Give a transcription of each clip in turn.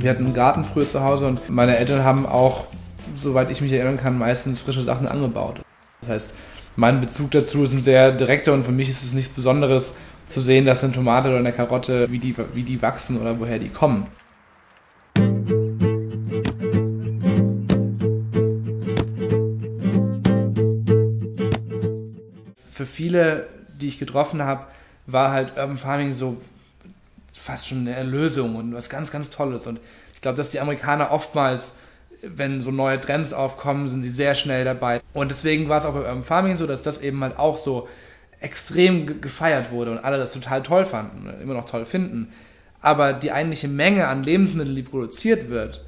Wir hatten einen Garten früher zu Hause und meine Eltern haben auch, soweit ich mich erinnern kann, meistens frische Sachen angebaut. Das heißt, mein Bezug dazu ist ein sehr direkter und für mich ist es nichts Besonderes zu sehen, dass eine Tomate oder eine Karotte, wie die, wie die wachsen oder woher die kommen. Für viele, die ich getroffen habe, war halt Urban Farming so fast schon eine Erlösung und was ganz, ganz Tolles. Und ich glaube, dass die Amerikaner oftmals, wenn so neue Trends aufkommen, sind sie sehr schnell dabei. Und deswegen war es auch bei Urban Farming so, dass das eben halt auch so extrem gefeiert wurde und alle das total toll fanden, immer noch toll finden. Aber die eigentliche Menge an Lebensmitteln, die produziert wird,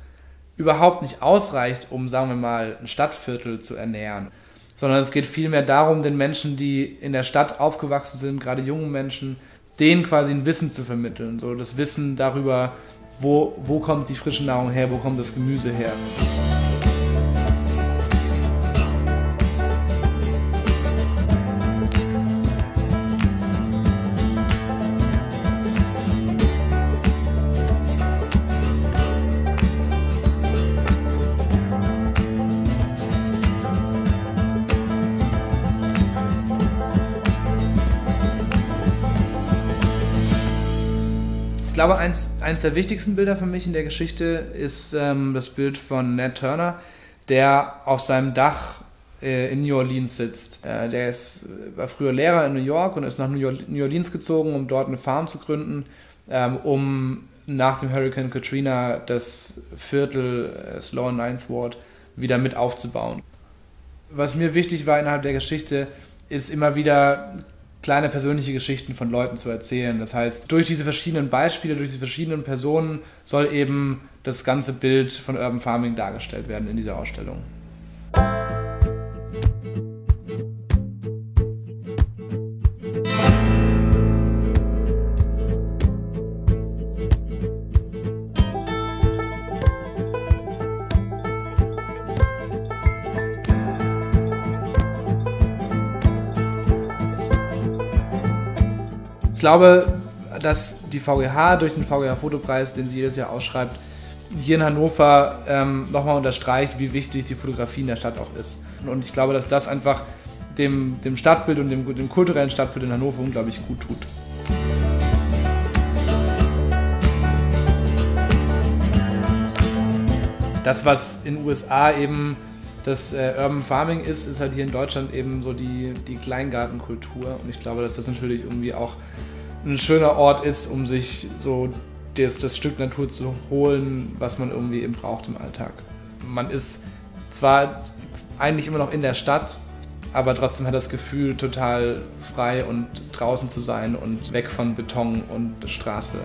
überhaupt nicht ausreicht, um, sagen wir mal, ein Stadtviertel zu ernähren. Sondern es geht vielmehr darum, den Menschen, die in der Stadt aufgewachsen sind, gerade jungen Menschen, denen quasi ein Wissen zu vermitteln. So das Wissen darüber, wo, wo kommt die frische Nahrung her, wo kommt das Gemüse her. Ich glaube, eins, eins der wichtigsten Bilder für mich in der Geschichte ist ähm, das Bild von Ned Turner, der auf seinem Dach äh, in New Orleans sitzt. Äh, der ist, war früher Lehrer in New York und ist nach New Orleans gezogen, um dort eine Farm zu gründen, ähm, um nach dem Hurricane Katrina das Viertel äh, Slow Ninth Ward wieder mit aufzubauen. Was mir wichtig war innerhalb der Geschichte, ist immer wieder kleine persönliche Geschichten von Leuten zu erzählen. Das heißt, durch diese verschiedenen Beispiele, durch diese verschiedenen Personen soll eben das ganze Bild von Urban Farming dargestellt werden in dieser Ausstellung. Glaube, dass die VGH durch den VGH-Fotopreis, den sie jedes Jahr ausschreibt, hier in Hannover ähm, nochmal unterstreicht, wie wichtig die Fotografie in der Stadt auch ist. Und ich glaube, dass das einfach dem, dem Stadtbild und dem, dem kulturellen Stadtbild in Hannover unglaublich gut tut. Das, was in den USA eben das äh, Urban Farming ist, ist halt hier in Deutschland eben so die, die Kleingartenkultur. Und ich glaube, dass das natürlich irgendwie auch ein schöner Ort ist, um sich so das, das Stück Natur zu holen, was man irgendwie eben braucht im Alltag. Man ist zwar eigentlich immer noch in der Stadt, aber trotzdem hat das Gefühl, total frei und draußen zu sein und weg von Beton und Straße.